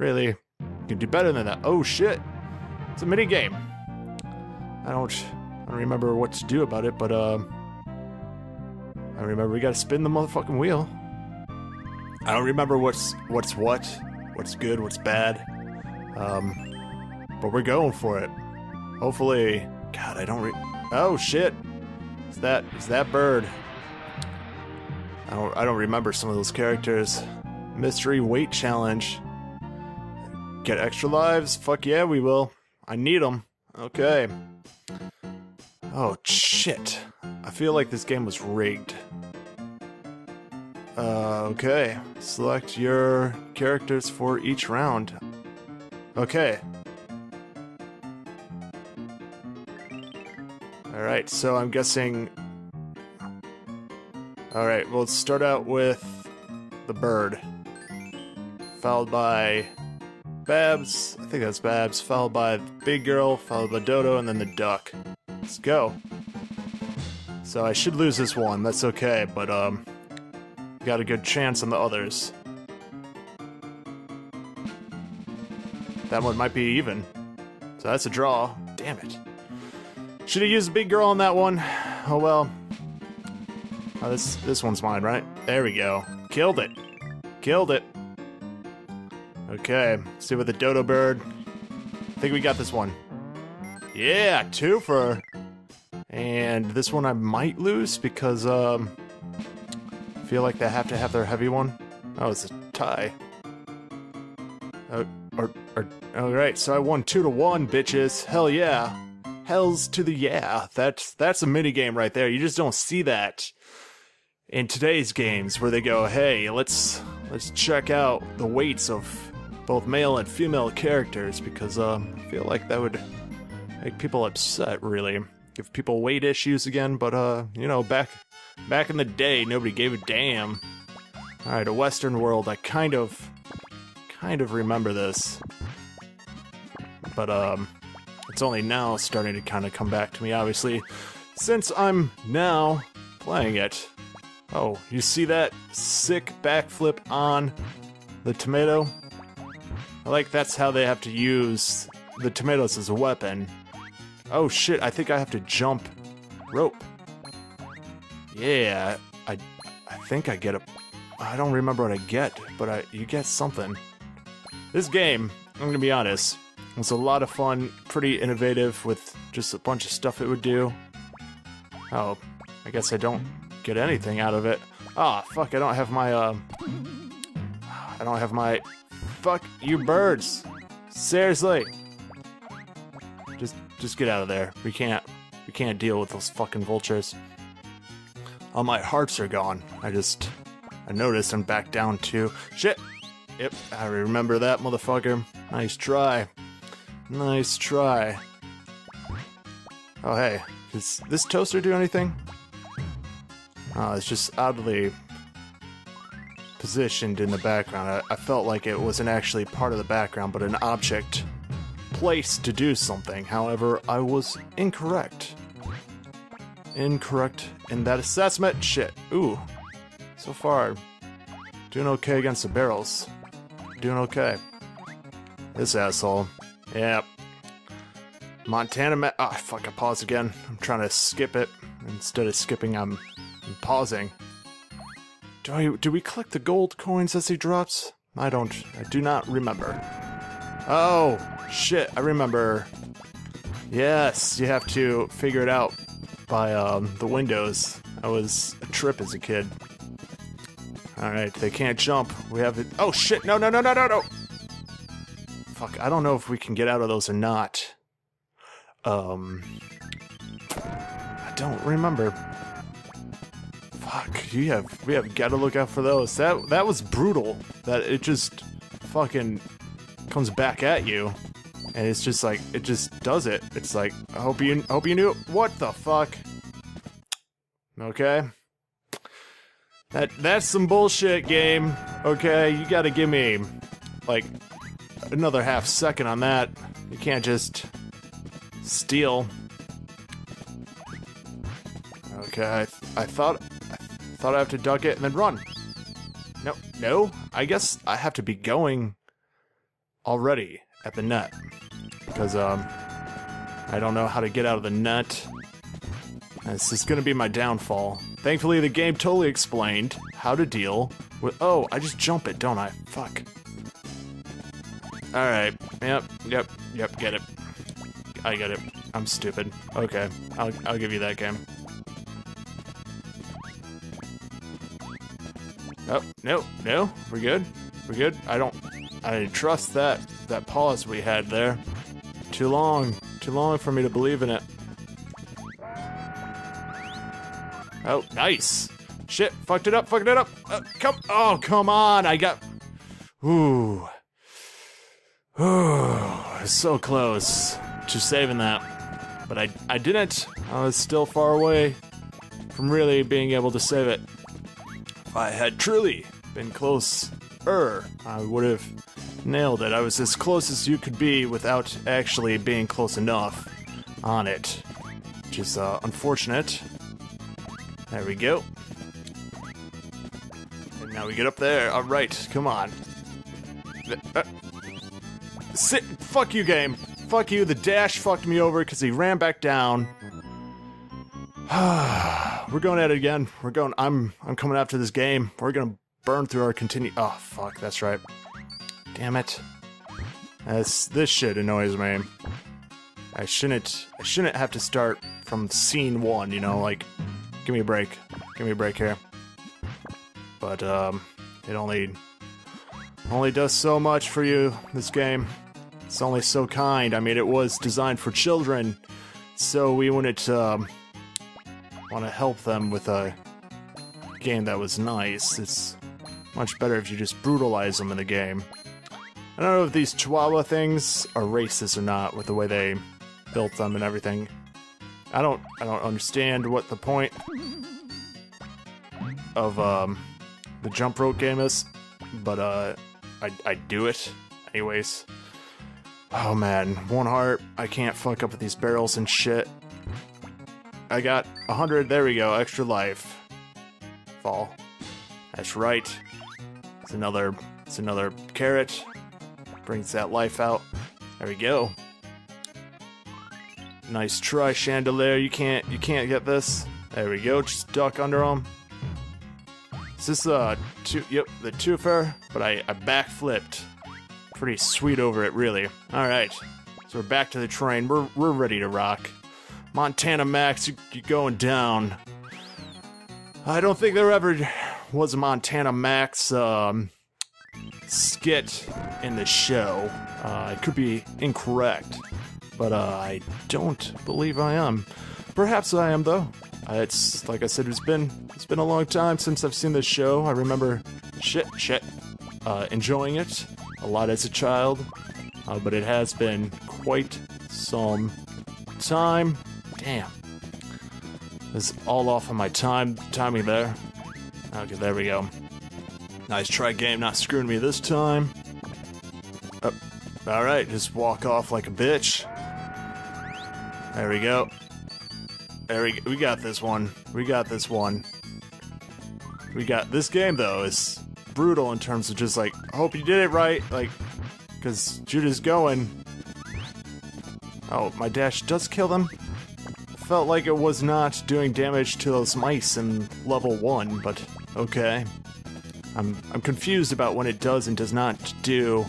Really? You can do better than that. Oh shit. It's a mini game. I don't I don't remember what to do about it, but uh I remember we gotta spin the motherfucking wheel. I don't remember what's what's what, what's good, what's bad. Um but we're going for it. Hopefully God, I don't re Oh shit. Is that is that bird? I don't I don't remember some of those characters. Mystery weight challenge. Get extra lives? Fuck yeah, we will. I need them. Okay. Oh shit. I feel like this game was rigged. Uh, okay. Select your characters for each round. Okay. Alright, so I'm guessing. Alright, well, let's start out with the bird. Followed by Babs. I think that's Babs. Followed by Big Girl, followed by Dodo, and then the duck. Let's go. So I should lose this one. That's okay, but, um, got a good chance on the others. That one might be even. So that's a draw. Damn it. Should have used Big Girl on that one. Oh well. Oh, this this one's mine, right? There we go. Killed it. Killed it. Okay, let's see with the dodo bird. I think we got this one. Yeah, twofer. And this one I might lose because um I feel like they have to have their heavy one. Oh, it's a tie. Oh, or, or, all right, so I won two to one, bitches. Hell yeah. Hells to the yeah. That's that's a mini game right there. You just don't see that in today's games where they go, "Hey, let's let's check out the weights of both male and female characters because um, I feel like that would make people upset, really, give people weight issues again. But uh, you know, back back in the day, nobody gave a damn. All right, a Western world. I kind of kind of remember this, but um, it's only now starting to kind of come back to me. Obviously, since I'm now playing it. Oh, you see that sick backflip on the tomato? I like that's how they have to use the tomatoes as a weapon. Oh shit, I think I have to jump rope. Yeah, I I think I get a I don't remember what I get, but I you get something. This game, I'm gonna be honest, was a lot of fun, pretty innovative with just a bunch of stuff it would do. Oh, I guess I don't get anything out of it. Ah, fuck, I don't have my, uh... I don't have my... Fuck you birds! Seriously! Just, just get out of there. We can't, we can't deal with those fucking vultures. All my hearts are gone. I just, I noticed I'm back down to... Shit! Yep, I remember that, motherfucker. Nice try. Nice try. Oh, hey. Does this toaster do anything? Oh, it's just oddly positioned in the background. I, I, felt like it wasn't actually part of the background, but an object placed to do something. However, I was incorrect. Incorrect in that assessment. Shit. Ooh. So far, doing okay against the barrels. Doing okay. This asshole. Yep. Montana ma- Ah, oh, fuck, I pause again. I'm trying to skip it. Instead of skipping, I'm, I'm pausing. Do I- do we collect the gold coins as he drops? I don't- I do not remember. Oh, shit, I remember. Yes, you have to figure it out by, um, the windows. I was a trip as a kid. Alright, they can't jump. We have it- Oh shit, no, no, no, no, no, no! Fuck, I don't know if we can get out of those or not. Um... I don't remember. Fuck, you have we have got to look out for those. That that was brutal. That it just fucking comes back at you, and it's just like it just does it. It's like I hope you hope you knew what the fuck. Okay, that that's some bullshit game. Okay, you got to give me like another half second on that. You can't just steal. Okay, I, I thought thought I have to duck it and then run. No, no. I guess I have to be going already at the net because um, I don't know how to get out of the net. This is gonna be my downfall. Thankfully, the game totally explained how to deal with. Oh, I just jump it, don't I? Fuck. Alright. Yep, yep, yep, get it. I get it. I'm stupid. Okay, I'll, I'll give you that game. Oh, no, no, we're good. We're good. I don't, I trust that, that pause we had there. Too long, too long for me to believe in it. Oh, nice. Shit, fucked it up, fucked it up. Uh, come, oh, come on, I got, ooh. Ooh, so close to saving that. But I, I didn't. I was still far away from really being able to save it. If I had truly been close er, I would have nailed it. I was as close as you could be without actually being close enough on it. Which is uh, unfortunate. There we go. And now we get up there. Alright, come on. Uh, sit. Fuck you, game. Fuck you. The dash fucked me over because he ran back down. We're going at it again. We're going. I'm. I'm coming after this game. We're gonna burn through our continue. Oh fuck. That's right. Damn it. This this shit annoys me. I shouldn't. I shouldn't have to start from scene one. You know, like, give me a break. Give me a break here. But um, it only only does so much for you. This game. It's only so kind. I mean, it was designed for children, so we wouldn't um, want to help them with a game that was nice. It's much better if you just brutalize them in the game. I don't know if these Chihuahua things are racist or not with the way they built them and everything. I don't I don't understand what the point of um, the jump rope game is, but uh, I I do it anyways. Oh man, one heart. I can't fuck up with these barrels and shit. I got a hundred. There we go. Extra life. Fall. That's right. It's another. It's another carrot. Brings that life out. There we go. Nice try, chandelier. You can't. You can't get this. There we go. Just duck under them. Is this uh two? Yep, the twofer. But I I backflipped. Pretty sweet over it, really. All right. So we're back to the train. We're we're ready to rock. Montana Max, you, you're going down. I don't think there ever was a Montana Max um, skit in the show. Uh, I could be incorrect, but uh, I don't believe I am. Perhaps I am though. Uh, it's like I said, it's been it's been a long time since I've seen this show. I remember shit shit uh, enjoying it a lot as a child, uh, but it has been quite some time. Damn. It's all off of my time timing there. Okay, there we go. Nice try game, not screwing me this time. Oh, Alright, just walk off like a bitch. There we go. There we. We got this one. We got this one. We got this game though is brutal in terms of just like I hope you did it right, like because Judah's going. Oh, my dash does kill them felt like it was not doing damage to those mice in level 1, but okay. I'm, I'm confused about when it does and does not do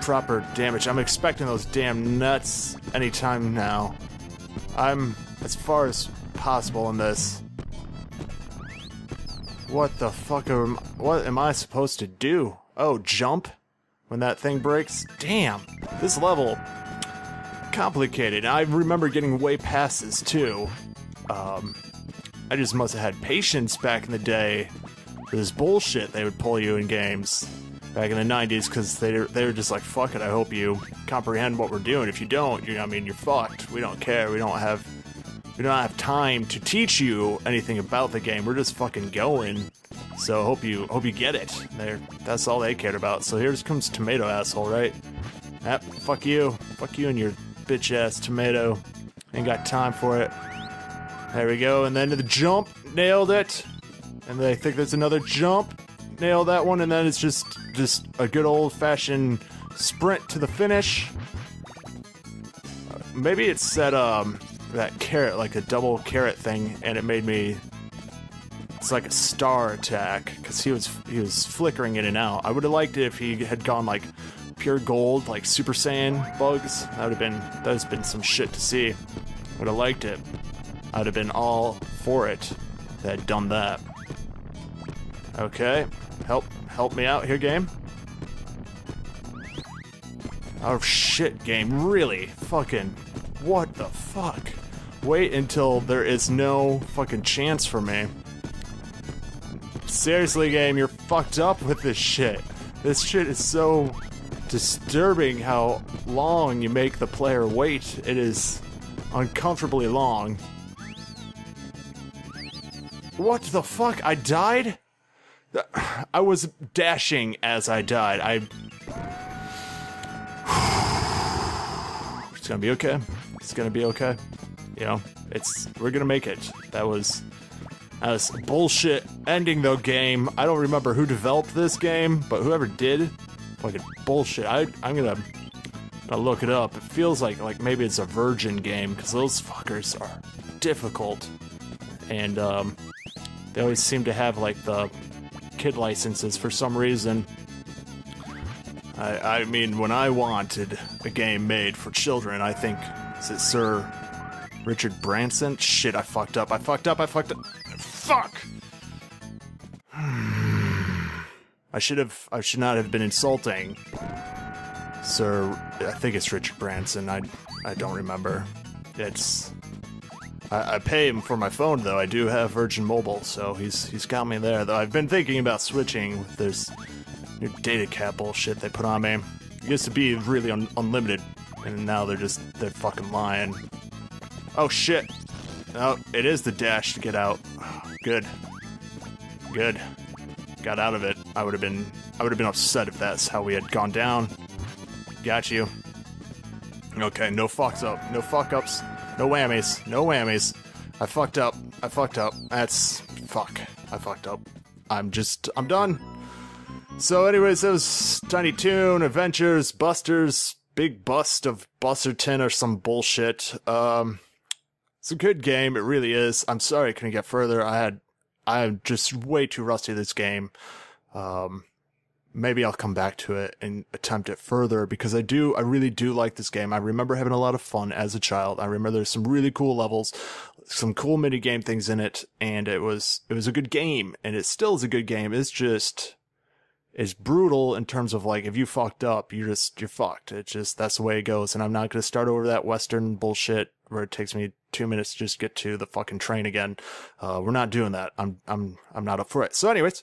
proper damage. I'm expecting those damn nuts anytime now. I'm as far as possible in this. What the fuck am, what am I supposed to do? Oh, jump? When that thing breaks? Damn, this level complicated. I remember getting way past this too. Um, I just must have had patience back in the day for this bullshit they would pull you in games back in the 90s because they they were just like fuck it. I hope you comprehend what we're doing. If you don't, you know, I mean you're fucked. We don't care. We don't have we don't have time to teach you anything about the game. We're just fucking going. So hope you hope you get it. There, that's all they cared about. So here comes tomato asshole, right? Yep, fuck you, fuck you and your bitch ass tomato. Ain't got time for it. There we go, and then the jump, nailed it. And I think there's another jump, nail that one, and then it's just just a good old fashioned sprint to the finish. Maybe it said um that carrot, like a double carrot thing, and it made me. It's like a star attack because he was he was flickering in and out. I would have liked it if he had gone like pure gold, like Super Saiyan bugs. That would have been that has been some shit to see. Would have liked it. I'd have been all for it. Had done that. Okay, help help me out here, game. Oh shit, game, really? Fucking, what the fuck? Wait until there is no fucking chance for me. Seriously, game, you're fucked up with this shit. This shit is so disturbing how long you make the player wait. It is uncomfortably long. What the fuck? I died? I was dashing as I died. I. It's gonna be okay. It's gonna be okay. You know, it's we're gonna make it. That was that was bullshit ending the game. I don't remember who developed this game, but whoever did, fucking bullshit. I I'm gonna, gonna look it up. It feels like like maybe it's a Virgin game because those fuckers are difficult, and um, they always seem to have like the kid licenses for some reason. I, I mean, when I wanted a game made for children, I think is it Sir Richard Branson? Shit, I fucked up. I fucked up. I fucked up. Fuck. I should have. I should not have been insulting Sir. I think it's Richard Branson. I I don't remember. It's. I, I pay him for my phone though. I do have Virgin Mobile, so he's he's got me there. Though I've been thinking about switching. There's new data cap bullshit they put on me. It used to be really un unlimited, and now they're just they're fucking lying. Oh shit! Oh, it is the dash to get out. Good. Good. Got out of it. I would have been I would have been upset if that's how we had gone down. Got you. Okay, no fucks up. No fuck ups. No whammies. No whammies. I fucked up. I fucked up. That's fuck. I fucked up. I'm just I'm done. So, anyways, that was Tiny Toon, Adventures, Busters, Big Bust of Busterton or some bullshit. Um, it's a good game. It really is. I'm sorry I couldn't get further. I had, I'm just way too rusty this game. Um, maybe I'll come back to it and attempt it further because I do, I really do like this game. I remember having a lot of fun as a child. I remember there's some really cool levels, some cool mini game things in it, and it was, it was a good game, and it still is a good game. It's just, it's brutal in terms of like if you fucked up, you're just you're fucked. It's just that's the way it goes. And I'm not gonna start over that Western bullshit where it takes me two minutes to just get to the fucking train again. Uh, we're not doing that. I'm I'm I'm not up for it. So, anyways,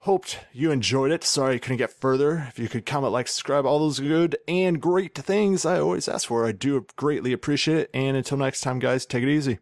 hoped you enjoyed it. Sorry I couldn't get further. If you could comment, like, subscribe, all those good and great things I always ask for, I do greatly appreciate it. And until next time, guys, take it easy.